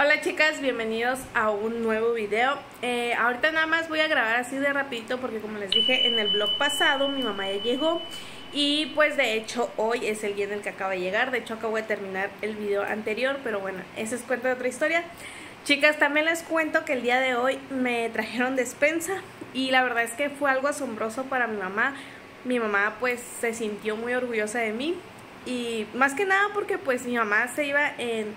Hola chicas, bienvenidos a un nuevo video. Eh, Ahorita nada más voy a grabar así de rapidito porque como les dije en el vlog pasado mi mamá ya llegó Y pues de hecho hoy es el día en el que acaba de llegar. De hecho acabo de terminar el video anterior pero bueno, esa es cuenta de otra historia. Chicas, también les cuento que el día de hoy me trajeron despensa Y la verdad es que fue algo asombroso para mi mamá. Mi mamá pues se sintió muy orgullosa de mí Y más que nada porque pues mi mamá se iba en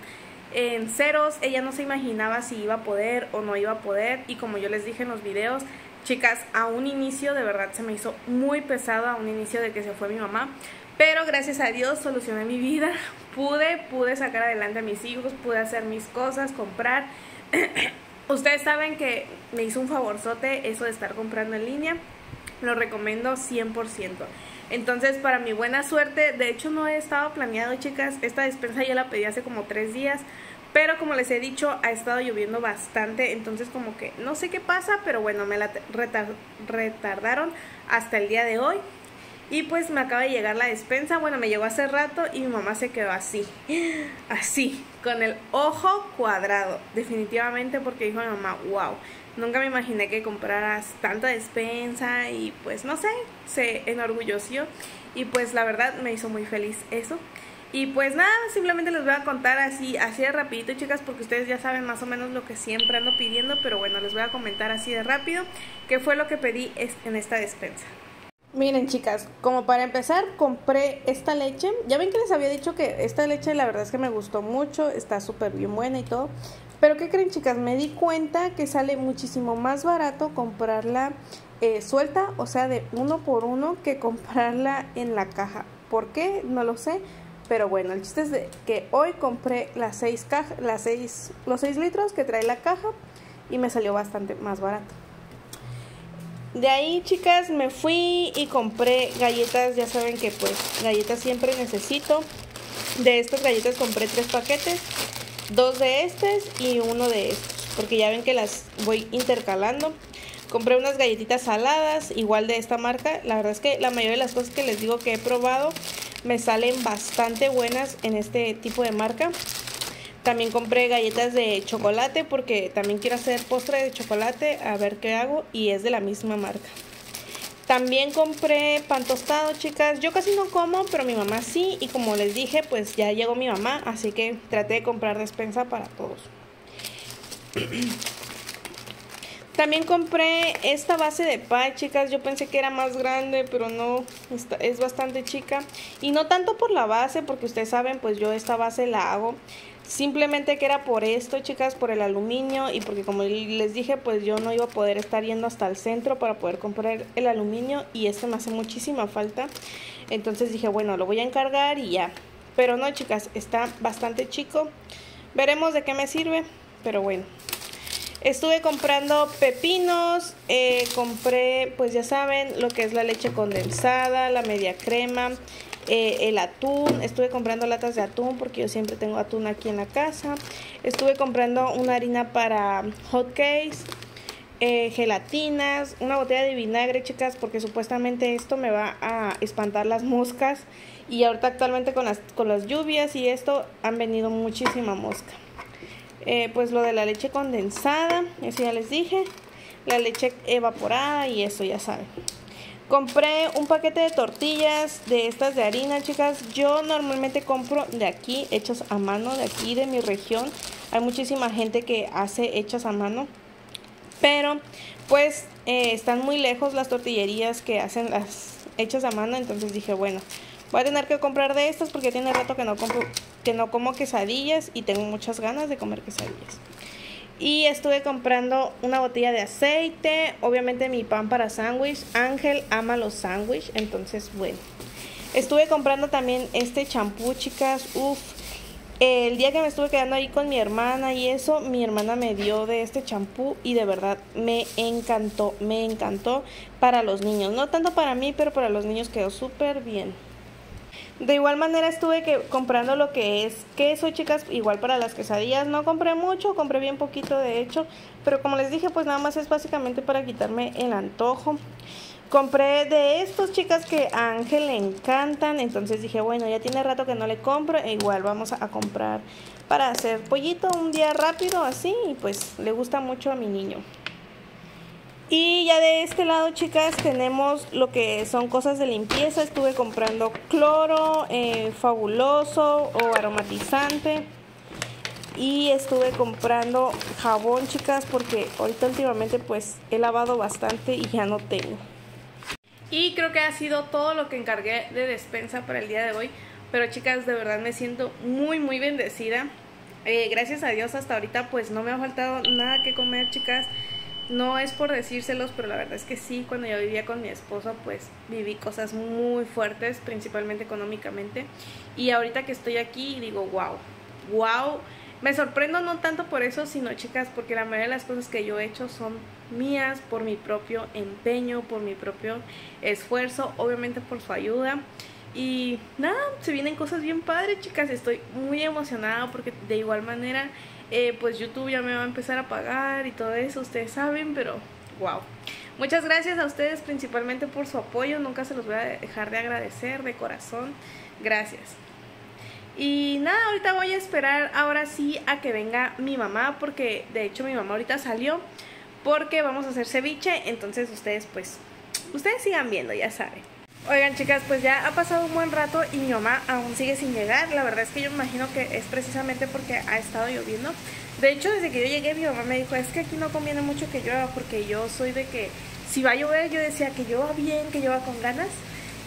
en ceros, ella no se imaginaba si iba a poder o no iba a poder. Y como yo les dije en los videos, chicas, a un inicio de verdad se me hizo muy pesado, a un inicio de que se fue mi mamá, pero gracias a Dios solucioné mi vida, pude, pude sacar adelante a mis hijos, pude hacer mis cosas, comprar. Ustedes saben que me hizo un favorzote eso de estar comprando en línea, lo recomiendo 100%. Entonces, para mi buena suerte, de hecho no he estado planeado, chicas, esta despensa ya la pedí hace como tres días, pero como les he dicho, ha estado lloviendo bastante, entonces como que no sé qué pasa, pero bueno, me la retardaron hasta el día de hoy. Y pues me acaba de llegar la despensa, bueno, me llegó hace rato y mi mamá se quedó así, así, con el ojo cuadrado, definitivamente porque dijo mi mamá, wow, Nunca me imaginé que compraras tanta despensa y pues no sé, se enorgulleció y pues la verdad me hizo muy feliz eso. Y pues nada, simplemente les voy a contar así, así de rapidito chicas porque ustedes ya saben más o menos lo que siempre ando pidiendo, pero bueno, les voy a comentar así de rápido qué fue lo que pedí en esta despensa. Miren chicas, como para empezar compré esta leche, ya ven que les había dicho que esta leche la verdad es que me gustó mucho, está súper bien buena y todo, pero ¿qué creen chicas? Me di cuenta que sale muchísimo más barato comprarla eh, suelta, o sea, de uno por uno, que comprarla en la caja. ¿Por qué? No lo sé. Pero bueno, el chiste es de que hoy compré las seis cajas, las seis, los 6 litros que trae la caja y me salió bastante más barato. De ahí, chicas, me fui y compré galletas. Ya saben que pues galletas siempre necesito. De estas galletas compré tres paquetes dos de estos y uno de estos, porque ya ven que las voy intercalando. Compré unas galletitas saladas, igual de esta marca. La verdad es que la mayoría de las cosas que les digo que he probado me salen bastante buenas en este tipo de marca. También compré galletas de chocolate porque también quiero hacer postre de chocolate, a ver qué hago, y es de la misma marca. También compré pan tostado, chicas. Yo casi no como, pero mi mamá sí. Y como les dije, pues ya llegó mi mamá. Así que traté de comprar despensa para todos. También compré esta base de pie, chicas. Yo pensé que era más grande, pero no, es bastante chica. Y no tanto por la base, porque ustedes saben, pues yo esta base la hago Simplemente que era por esto, chicas, por el aluminio y porque como les dije, pues yo no iba a poder estar yendo hasta el centro para poder comprar el aluminio y este me hace muchísima falta. Entonces dije, bueno, lo voy a encargar y ya. Pero no, chicas, está bastante chico. Veremos de qué me sirve, pero bueno. Estuve comprando pepinos, eh, compré, pues ya saben, lo que es la leche condensada, la media crema, eh, el atún, estuve comprando latas de atún porque yo siempre tengo atún aquí en la casa. Estuve comprando una harina para hot cakes, eh, gelatinas, una botella de vinagre, chicas, porque supuestamente esto me va a espantar las moscas. Y ahorita actualmente con las, con las lluvias y esto han venido muchísima mosca. Eh, pues lo de la leche condensada, eso ya les dije. La leche evaporada y eso ya saben. Compré un paquete de tortillas de estas de harina, chicas. Yo normalmente compro de aquí, hechas a mano, de aquí de mi región. Hay muchísima gente que hace hechas a mano. Pero, pues, eh, están muy lejos las tortillerías que hacen las hechas a mano. Entonces dije, bueno, voy a tener que comprar de estas porque tiene rato que no, compro, que no como quesadillas y tengo muchas ganas de comer quesadillas. Y estuve comprando una botella de aceite, obviamente mi pan para sándwich. Ángel ama los sándwiches, entonces bueno. Estuve comprando también este champú, chicas. Uf, el día que me estuve quedando ahí con mi hermana y eso, mi hermana me dio de este champú y de verdad me encantó, me encantó para los niños. No tanto para mí, pero para los niños quedó súper bien. De igual manera estuve que comprando lo que es queso, chicas, igual para las quesadillas. No compré mucho, compré bien poquito de hecho, pero como les dije, pues nada más es básicamente para quitarme el antojo. Compré de estos, chicas, que a Ángel le encantan, entonces dije, bueno, ya tiene rato que no le compro, e igual vamos a comprar para hacer pollito un día rápido así y pues le gusta mucho a mi niño. Y ya de este lado, chicas, tenemos lo que son cosas de limpieza. Estuve comprando cloro, eh, fabuloso o aromatizante. Y estuve comprando jabón, chicas, porque ahorita últimamente pues he lavado bastante y ya no tengo. Y creo que ha sido todo lo que encargué de despensa para el día de hoy. Pero chicas, de verdad me siento muy, muy bendecida. Eh, gracias a Dios hasta ahorita pues no me ha faltado nada que comer, chicas. No es por decírselos, pero la verdad es que sí, cuando yo vivía con mi esposo, pues viví cosas muy fuertes, principalmente económicamente. Y ahorita que estoy aquí, digo, wow, wow. Me sorprendo no tanto por eso, sino chicas, porque la mayoría de las cosas que yo he hecho son mías, por mi propio empeño, por mi propio esfuerzo, obviamente por su ayuda. Y nada, se vienen cosas bien padres, chicas. Estoy muy emocionada porque de igual manera eh, pues YouTube ya me va a empezar a pagar y todo eso, ustedes saben, pero wow. Muchas gracias a ustedes principalmente por su apoyo, nunca se los voy a dejar de agradecer de corazón, gracias. Y nada, ahorita voy a esperar ahora sí a que venga mi mamá, porque de hecho mi mamá ahorita salió, porque vamos a hacer ceviche, entonces ustedes pues, ustedes sigan viendo, ya saben. Oigan chicas, pues ya ha pasado un buen rato y mi mamá aún sigue sin llegar. La verdad es que yo me imagino que es precisamente porque ha estado lloviendo. De hecho, desde que yo llegué mi mamá me dijo, es que aquí no conviene mucho que llueva porque yo soy de que si va a llover yo decía que llueva bien, que llueva con ganas.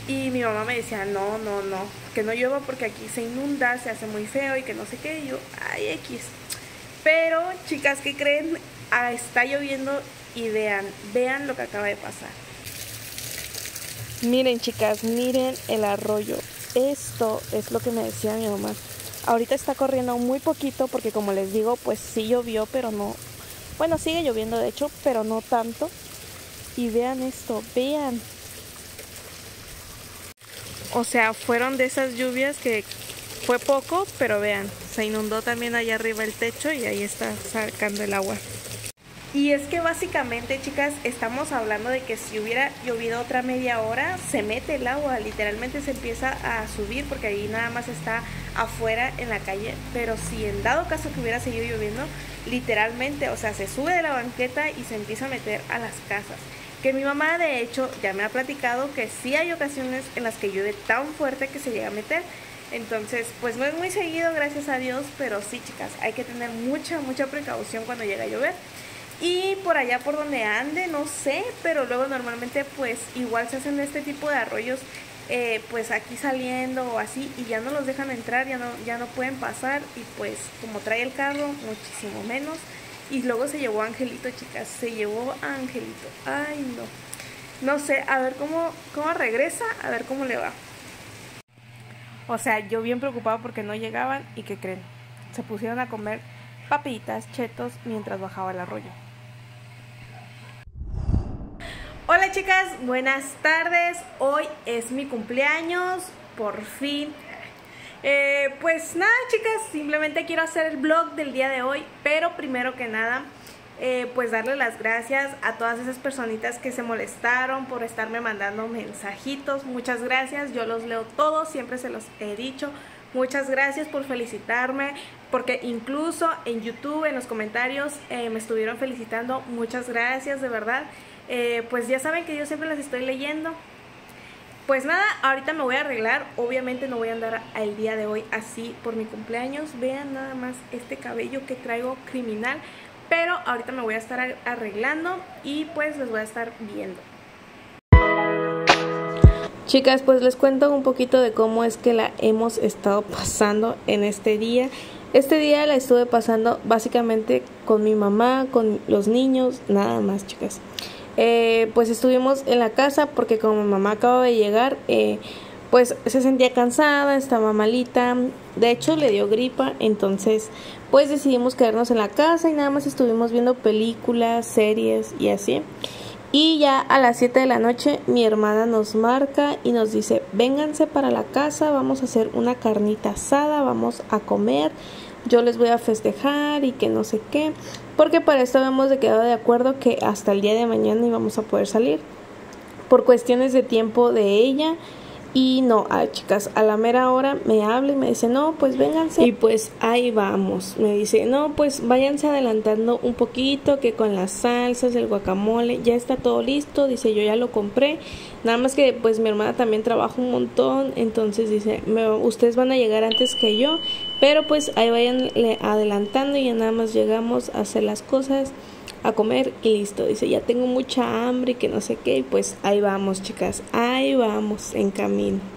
Y mi mamá me decía, no, no, no, que no llueva porque aquí se inunda, se hace muy feo y que no sé qué. Y yo, ay, X. Pero chicas, ¿qué creen? Ah, está lloviendo y vean, vean lo que acaba de pasar. Miren chicas, miren el arroyo. Esto es lo que me decía mi mamá. Ahorita está corriendo muy poquito porque como les digo, pues sí llovió, pero no... Bueno, sigue lloviendo de hecho, pero no tanto. Y vean esto, vean. O sea, fueron de esas lluvias que fue poco, pero vean, se inundó también allá arriba el techo y ahí está sacando el agua. Y es que básicamente, chicas, estamos hablando de que si hubiera llovido otra media hora, se mete el agua, literalmente se empieza a subir porque ahí nada más está afuera en la calle. Pero si en dado caso que hubiera seguido lloviendo, literalmente, o sea, se sube de la banqueta y se empieza a meter a las casas. Que mi mamá, de hecho, ya me ha platicado que sí hay ocasiones en las que llueve tan fuerte que se llega a meter. Entonces, pues no es muy seguido, gracias a Dios, pero sí, chicas, hay que tener mucha, mucha precaución cuando llega a llover. Y por allá por donde ande, no sé, pero luego normalmente pues igual se hacen este tipo de arroyos eh, pues aquí saliendo o así y ya no los dejan entrar, ya no, ya no pueden pasar y pues como trae el carro muchísimo menos. Y luego se llevó a Angelito, chicas, se llevó a Angelito. Ay, no. No sé, a ver cómo, cómo regresa, a ver cómo le va. O sea, yo bien preocupada porque no llegaban y que creen, se pusieron a comer papitas, chetos mientras bajaba el arroyo. Hola chicas, buenas tardes. Hoy es mi cumpleaños, por fin. Eh, pues nada chicas, simplemente quiero hacer el vlog del día de hoy, pero primero que nada, eh, pues darle las gracias a todas esas personitas que se molestaron por estarme mandando mensajitos. Muchas gracias, yo los leo todos, siempre se los he dicho. Muchas gracias por felicitarme, porque incluso en YouTube, en los comentarios, eh, me estuvieron felicitando. Muchas gracias, de verdad. Eh, pues ya saben que yo siempre las estoy leyendo. Pues nada, ahorita me voy a arreglar. Obviamente no voy a andar el día de hoy así por mi cumpleaños. Vean nada más este cabello que traigo criminal. Pero ahorita me voy a estar arreglando y pues les voy a estar viendo. Chicas, pues les cuento un poquito de cómo es que la hemos estado pasando en este día. Este día la estuve pasando básicamente con mi mamá, con los niños, nada más, chicas. Eh, pues estuvimos en la casa porque como mamá acaba de llegar, eh, pues se sentía cansada, estaba malita, de hecho le dio gripa, entonces pues decidimos quedarnos en la casa y nada más estuvimos viendo películas, series y así. Y ya a las 7 de la noche mi hermana nos marca y nos dice, vénganse para la casa, vamos a hacer una carnita asada, vamos a comer, yo les voy a festejar y que no sé qué. Porque para esto habíamos quedado de acuerdo que hasta el día de mañana íbamos a poder salir. Por cuestiones de tiempo de ella Y no, ah, chicas, a la mera hora me habla y me dice, no, pues vénganse. Y pues ahí vamos. Me dice, no, pues váyanse adelantando un poquito, que con las salsas, el guacamole, ya está todo listo. Dice, yo ya lo compré. Nada más que pues mi hermana también trabaja un montón. Entonces dice, ustedes van a llegar antes que yo. Pero pues ahí vayan adelantando y ya nada más llegamos a hacer las cosas a comer y listo. Dice, ya tengo mucha hambre y que no sé qué. Y pues ahí vamos, chicas. Ahí vamos en camino.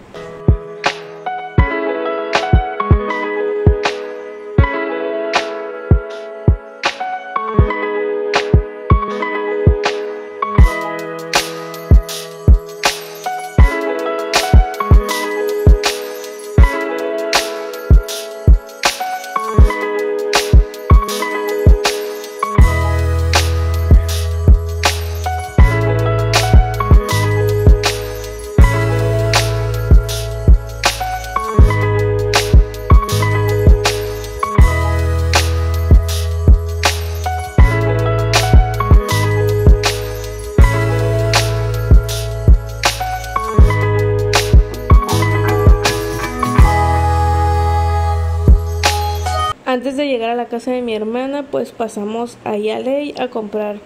Casa de mi hermana, pues pasamos ahí a Ley a comprar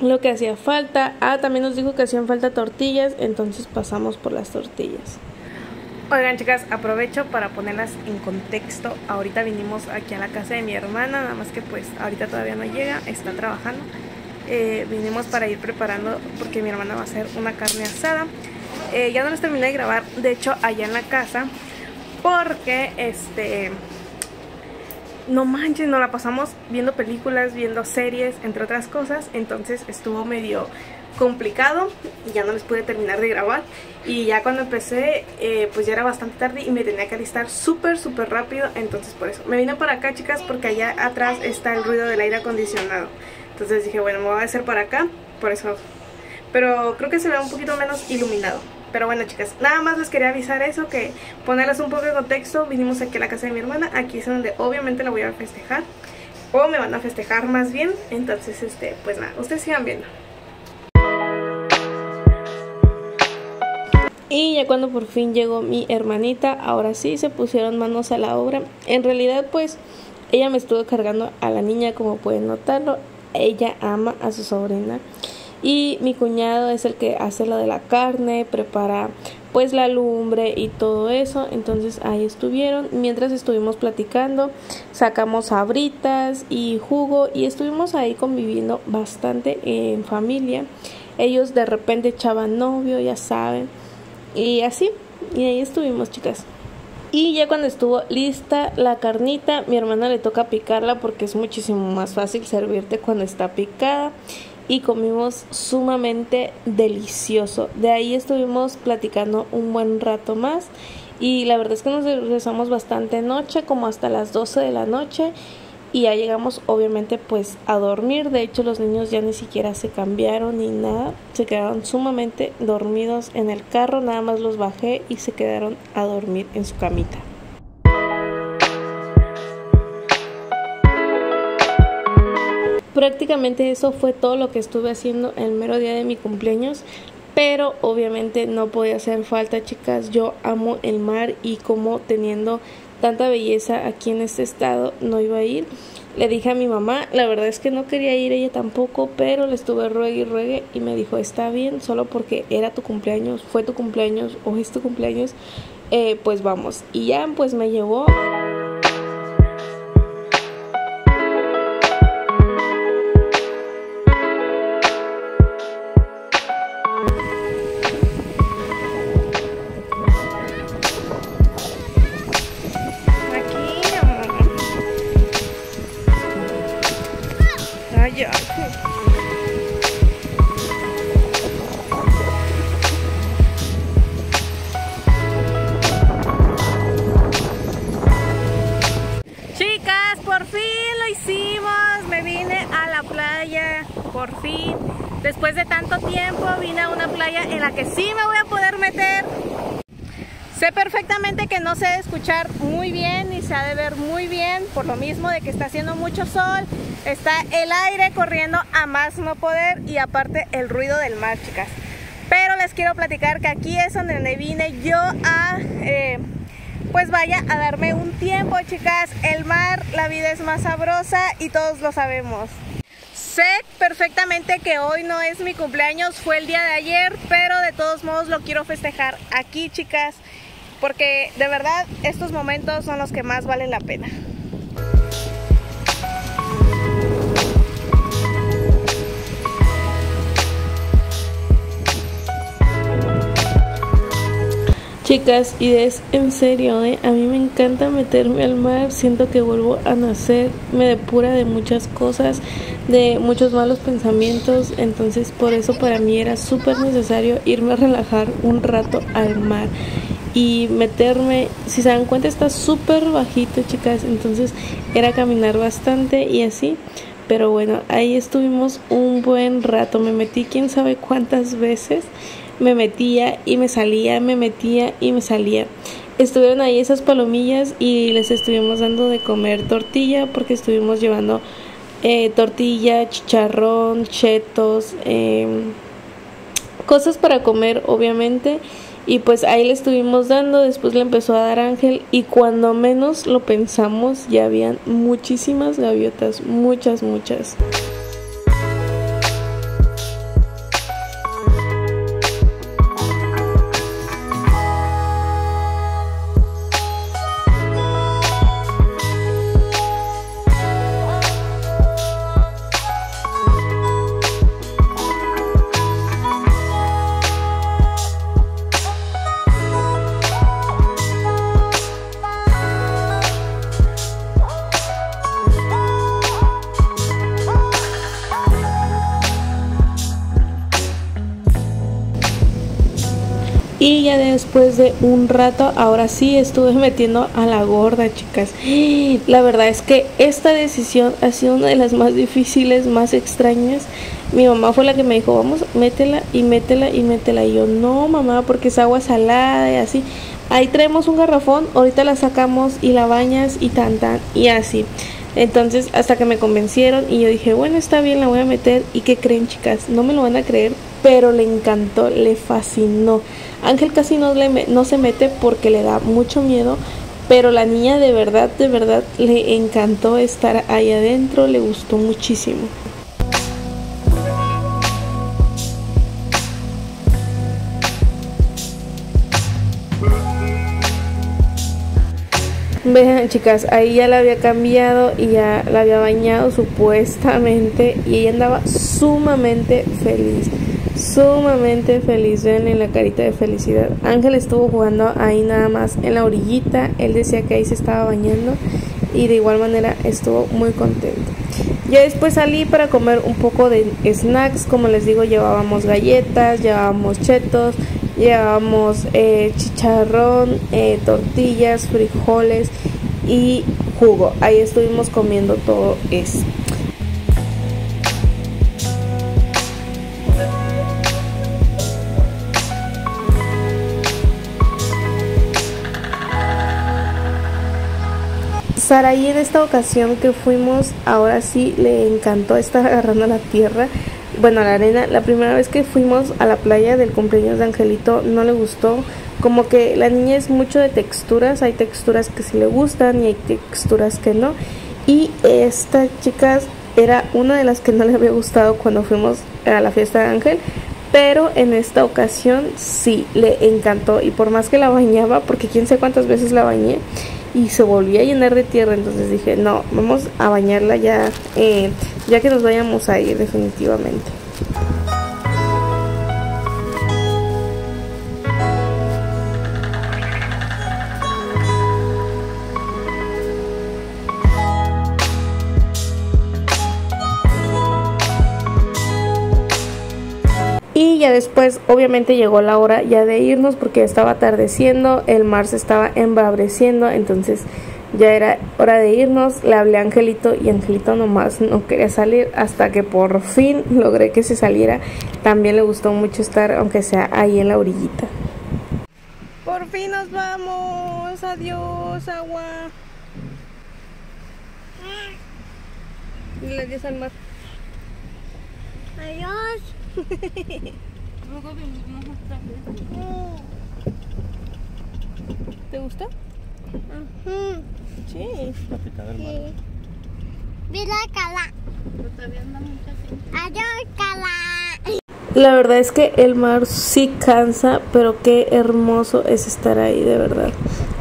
lo que hacía falta. Ah, también nos dijo que hacían falta tortillas, entonces pasamos por las tortillas. Oigan chicas, aprovecho para ponerlas en contexto. Ahorita vinimos aquí a la casa de mi hermana, nada más que pues ahorita todavía no llega, está trabajando. Eh, vinimos para ir preparando porque mi hermana va a hacer una carne asada. Eh, ya no les terminé de grabar, de hecho allá en la casa, porque este no manches, nos la pasamos viendo películas, viendo series, entre otras cosas, entonces estuvo medio complicado y ya no les pude terminar de grabar. Y ya cuando empecé eh, pues ya era bastante tarde y me tenía que alistar súper súper rápido entonces por eso. Me vine para acá chicas porque allá atrás está el ruido del aire acondicionado. Entonces dije bueno me voy a hacer para acá por eso. Pero creo que se ve un poquito menos iluminado pero bueno chicas, nada más les quería avisar eso, que ponerles un poco de contexto, vinimos aquí a la casa de mi hermana, aquí es donde obviamente la voy a festejar, o me van a festejar más bien, entonces este, pues nada, ustedes sigan viendo. Y ya cuando por fin llegó mi hermanita, ahora sí se pusieron manos a la obra. En realidad pues ella me estuvo cargando a la niña como pueden notarlo. Ella ama a su sobrina y mi cuñado es el que hace lo de la carne, prepara pues la lumbre y todo eso, entonces ahí estuvieron, mientras estuvimos platicando, sacamos abritas y jugo y estuvimos ahí conviviendo bastante en familia, ellos de repente echaban novio, ya saben, y así, y ahí estuvimos chicas. Y ya cuando estuvo lista la carnita, mi hermana le toca picarla porque es muchísimo más fácil servirte cuando está picada y comimos sumamente delicioso. De ahí estuvimos platicando un buen rato más y la verdad es que nos regresamos bastante noche, como hasta las 12 de la noche y ya llegamos obviamente pues a dormir. De hecho los niños ya ni siquiera se cambiaron ni nada, se quedaron sumamente dormidos en el carro, nada más los bajé y se quedaron a dormir en su camita. Prácticamente eso fue todo lo que estuve haciendo el mero día de mi cumpleaños. Pero obviamente no podía hacer falta, chicas. Yo amo el mar y como teniendo tanta belleza aquí en este estado no iba a ir. Le dije a mi mamá, la verdad es que no quería ir ella tampoco, pero le estuve ruegue y ruegue y me dijo, está bien, solo porque era tu cumpleaños, fue tu cumpleaños o es tu cumpleaños, eh, pues vamos. Y ya pues me llevó. Por fin. Después de tanto tiempo vine a una playa en la que sí me voy a poder meter. Sé perfectamente que no sé escuchar muy bien ni se ha de ver muy bien por lo mismo de que está haciendo mucho sol, está el aire corriendo a más no poder y aparte el ruido del mar, chicas. Pero les quiero platicar que aquí es donde vine yo a, eh, pues vaya, a darme un tiempo, chicas. El mar, la vida es más sabrosa y todos lo sabemos. Sé perfectamente que hoy no es mi cumpleaños, fue el día de ayer, pero de todos modos lo quiero festejar aquí, chicas, porque de verdad estos momentos son los que más valen la pena. Chicas, y es en serio, ¿eh? a mí me encanta meterme al mar, siento que vuelvo a nacer, me depura de muchas cosas, de muchos malos pensamientos, entonces por eso para mí era súper necesario irme a relajar un rato al mar y meterme, si se dan cuenta está súper bajito chicas, entonces era caminar bastante y así, pero bueno, ahí estuvimos un buen rato, me metí quién sabe cuántas veces me metía y me salía, me metía y me salía. Estuvieron ahí esas palomillas y les estuvimos dando de comer tortilla porque estuvimos llevando eh, tortilla, chicharrón, chetos, em, cosas para comer obviamente. Y pues ahí le estuvimos dando, después le empezó a dar Ángel y cuando menos lo pensamos ya habían muchísimas gaviotas, muchas, muchas. Después de un rato, ahora sí estuve metiendo a la gorda, chicas. La verdad es que esta decisión ha sido una de las más difíciles, más extrañas. Mi mamá fue la que me dijo, vamos, métela y métela y métela. Y yo, no, mamá, porque es agua salada y así. Ahí traemos un garrafón, ahorita la sacamos y la bañas y tan tan y así. Entonces, hasta que me convencieron y yo dije, bueno, está bien, la voy a meter. ¿Y qué creen, chicas? No me lo van a creer, pero le encantó, le fascinó. Ángel casi no, se mete porque le da mucho miedo, pero la niña de verdad, de verdad le encantó estar ahí adentro, le gustó muchísimo. Vean chicas, ahí ya la había cambiado y ya la había bañado supuestamente y ella andaba sumamente feliz sumamente feliz. Vean en la carita de felicidad. Ángel estuvo jugando ahí nada más en la orillita. Él decía que ahí se estaba bañando y de igual manera estuvo muy contento. Ya después salí para comer un poco de snacks. Como les digo, llevábamos galletas, llevábamos chetos, llevábamos eh, chicharrón, eh, tortillas, frijoles y jugo. Ahí estuvimos comiendo todo eso. Saraí en esta ocasión que fuimos, ahora sí le encantó estar agarrando la tierra, bueno, la arena. La primera vez que fuimos a la playa del cumpleaños de Angelito no le gustó. Como que la niña es mucho de texturas, hay texturas que sí le gustan y hay texturas que no. Y esta chica era una de las que no le había gustado cuando fuimos a la fiesta de Ángel, pero en esta ocasión sí le encantó y por más que la bañaba, porque quién sé cuántas veces la bañé, y se volvía a llenar de tierra. Entonces dije, no, vamos a bañarla ya, eh, ya que nos vayamos a ir definitivamente. Ya después obviamente llegó la hora ya de irnos porque estaba atardeciendo, el mar se estaba embabreciendo, entonces ya era hora de irnos. Le hablé a Angelito y Angelito nomás no quería salir hasta que por fin logré que se saliera. También le gustó mucho estar aunque sea ahí en la orillita. Por fin nos vamos. Adiós, agua. Dile adiós al mar. Adiós. Luego venimos otra vez. ¿Te gusta? Sí. La picada del mar. Mira, Cala. Pero todavía. Adiós, Cala. La verdad es que el mar sí cansa, pero qué hermoso es estar ahí, de verdad.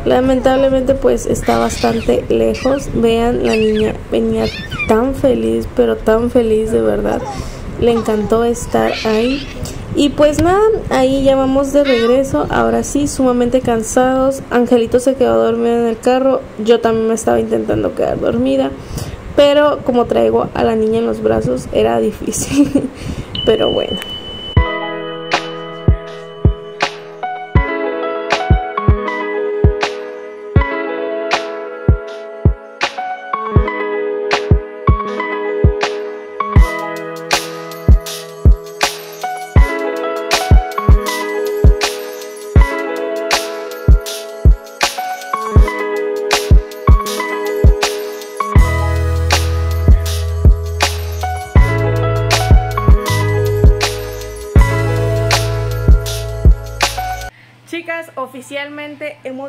Lamentablemente pues está bastante lejos. Vean, la niña venía tan feliz, pero tan feliz de verdad. Le encantó estar ahí. Y pues nada, ahí ya vamos de regreso. Ahora sí, sumamente cansados. Angelito se quedó dormido en el carro. Yo también me estaba intentando quedar dormida. Pero como traigo a la niña en los brazos, era difícil. pero bueno.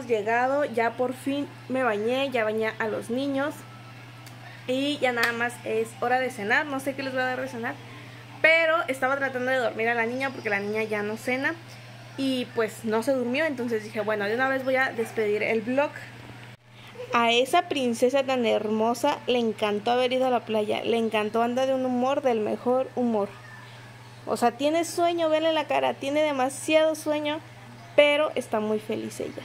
Llegado, ya por fin me bañé, ya bañé a los niños y ya nada más es hora de cenar, no sé qué les voy a dar de cenar, pero estaba tratando de dormir a la niña porque la niña ya no cena y pues no se durmió, entonces dije, bueno, de una vez voy a despedir el vlog. A esa princesa tan hermosa le encantó haber ido a la playa, le encantó andar de un humor del mejor humor. O sea, tiene sueño, vele la cara, tiene demasiado sueño pero está muy feliz ella.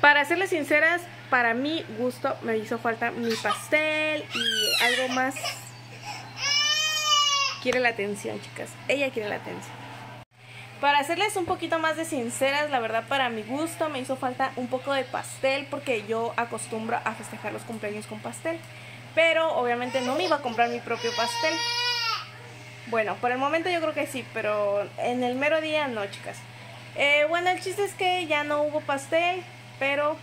Para serles sinceras, para mi gusto me hizo falta mi pastel y algo más. Quiere la atención, chicas. Ella quiere la atención. Para hacerles un poquito más de sinceras, la verdad para mi gusto me hizo falta un poco de pastel porque yo acostumbro a festejar los cumpleaños con pastel. Pero obviamente no me iba a comprar mi propio pastel. Bueno, por el momento yo creo que sí, pero en el mero día no, chicas. Eh, bueno, el chiste es que ya no hubo pastel, pero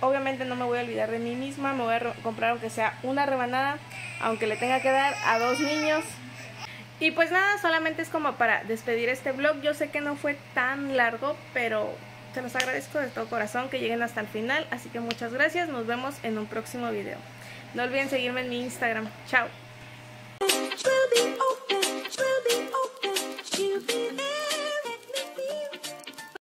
obviamente no me voy a olvidar de mí misma, me voy a comprar aunque sea una rebanada, aunque le tenga que dar a dos niños. Y pues nada, solamente es como para despedir este vlog. Yo sé que no fue tan largo, pero se los agradezco de todo corazón que lleguen hasta el final. Así que muchas gracias, nos vemos en un próximo video. No olviden seguirme en mi Instagram. Chao.